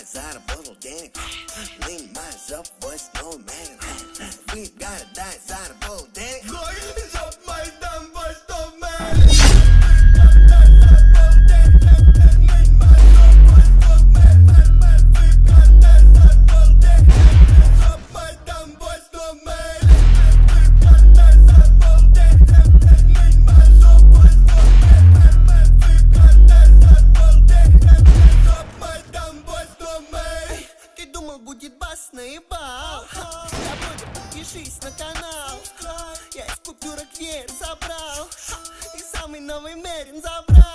inside a bubble dance. Lean myself, what's no man? We gotta die inside a bubble dance. будет басный бал Добро, подпишись на канал. Я из купюрок веер забрал. И самый новый мерин забрал.